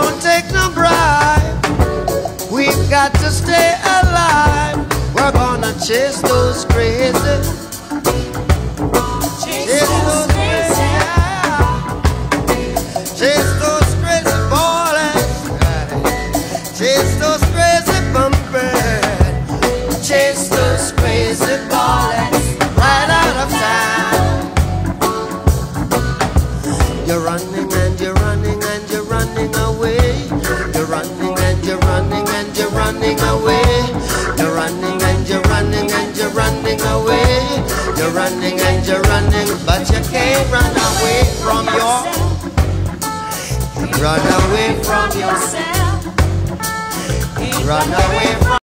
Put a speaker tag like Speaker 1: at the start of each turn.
Speaker 1: won't take no bribe. We've got to stay alive. We're gonna chase those crazy. Chase, chase those crazy. Yeah. Chase those crazy ballers. Chase those crazy bumpers. Chase those crazy ballers. Right out of town. You're running. Running away. You're running and you're running and you're running away. You're running and you're running, but you can't run away from your. Run away from yourself. Run away from.